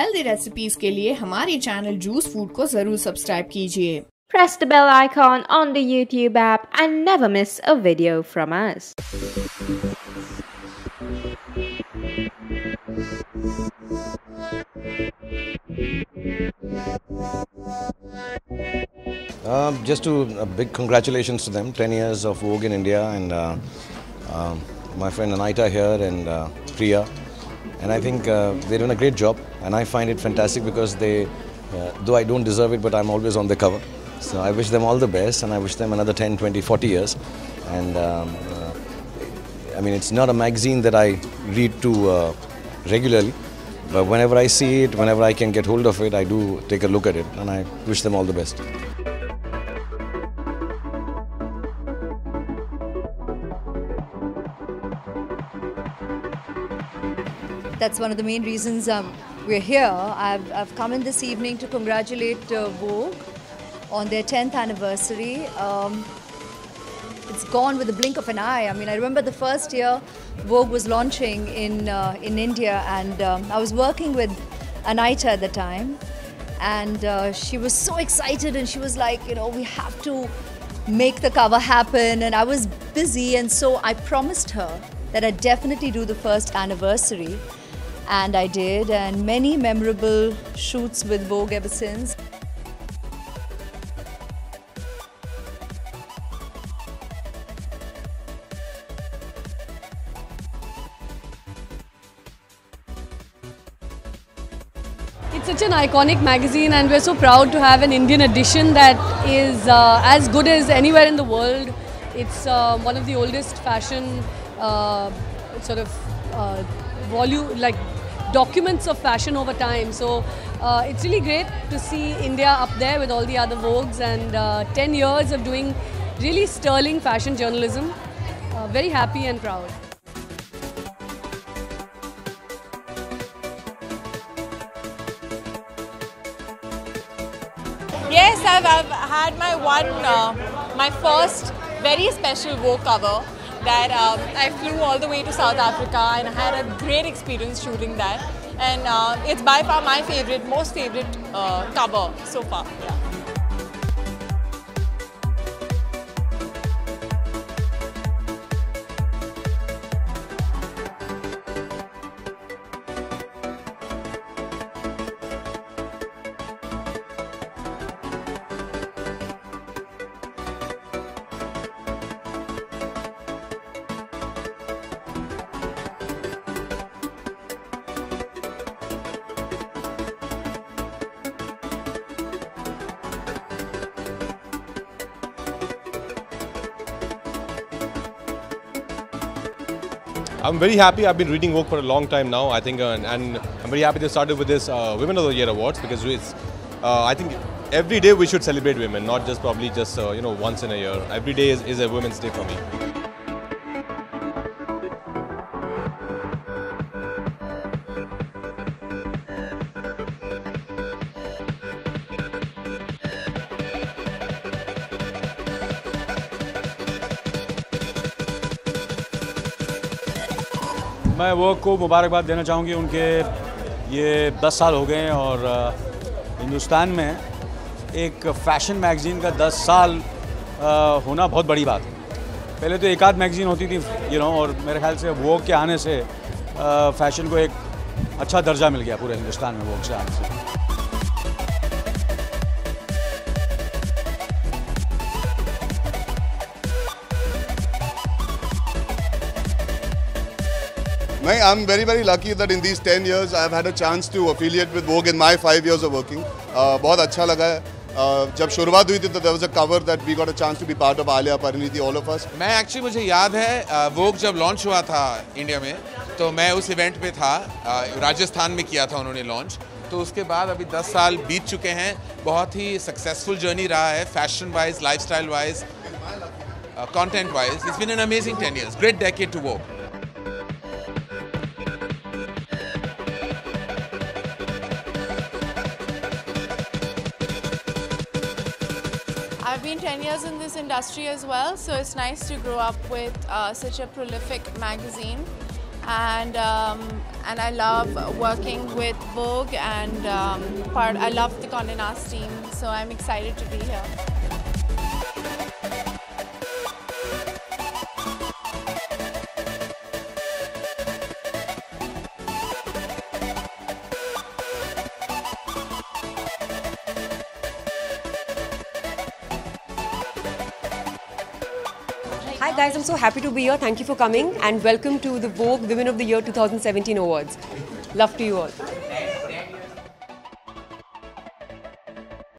Healthy recipes के लिए हमारे चैनल जूस फूड को जरूर सब्सक्राइब कीजिए Press the bell icon on the YouTube app and never miss a video from us. Um, just to a big congratulations to them, 10 years of Vogue in India, and uh, um, my friend Anaita here and uh, Priya, and I think uh, they're doing a great job, and I find it fantastic because they, uh, though I don't deserve it, but I'm always on the cover. So I wish them all the best, and I wish them another 10, 20, 40 years, and. Um, uh, I mean, it's not a magazine that I read to uh, regularly, but whenever I see it, whenever I can get hold of it, I do take a look at it, and I wish them all the best. That's one of the main reasons um, we're here. I've, I've come in this evening to congratulate uh, Vogue on their 10th anniversary. Um, it's gone with the blink of an eye. I mean, I remember the first year Vogue was launching in uh, in India, and um, I was working with Anaita at the time, and uh, she was so excited, and she was like, you know, we have to make the cover happen, and I was busy, and so I promised her that I'd definitely do the first anniversary, and I did, and many memorable shoots with Vogue ever since. It's such an iconic magazine, and we're so proud to have an Indian edition that is uh, as good as anywhere in the world. It's uh, one of the oldest fashion uh, sort of uh, volume, like documents of fashion over time. So uh, it's really great to see India up there with all the other Vogues and uh, 10 years of doing really sterling fashion journalism. Uh, very happy and proud. Yes, I've, I've had my one, uh, my first very special Vogue cover that um, I flew all the way to South Africa and I had a great experience shooting that. And uh, it's by far my favorite, most favorite uh, cover so far. Yeah. I'm very happy. I've been reading Vogue for a long time now. I think, uh, and I'm very happy they started with this uh, Women of the Year awards because it's. Uh, I think every day we should celebrate women, not just probably just uh, you know once in a year. Every day is, is a Women's Day for me. मैं वो को मुबारकबाद देना चाहूँगी, उनके ये 10 साल हो गए हैं और हिंदुस्तान में एक फ़ैशन मैगज़ीन का 10 साल होना बहुत बड़ी बात है। पहले तो एक आध मैगज़ीन होती थी यू नो और मेरे ख्याल से वोक के आने से फ़ैशन को एक अच्छा दर्जा मिल गया पूरे हिंदुस्तान में वोक से आने से। I'm very, very lucky that in these 10 years I've had a chance to affiliate with Vogue in my five years of working. Uh, बहुत अच्छा लगा है uh, जब शुरुआत हुई थी तो there was a cover that we got a chance to be part of Alia, Pariniti, all of us. मैं एक्चुअली मुझे याद है वोग जब लॉन्च हुआ था इंडिया में तो मैं उस इवेंट पे था अ, राजस्थान में किया था उन्होंने लॉन्च तो उसके बाद अभी 10 साल बीत चुके हैं बहुत ही सक्सेसफुल जर्नी रहा है fashion wise lifestyle wise content wise it's been an amazing 10 years great decade to Vogue I've been 10 years in this industry as well, so it's nice to grow up with uh, such a prolific magazine. and um, and I love working with Vogue and um, part. I love the Condé Nast team, so I'm excited to be here. Hi guys, I'm so happy to be here. Thank you for coming and welcome to the Vogue Women of the Year 2017 Awards. Love to you all.